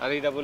Ali double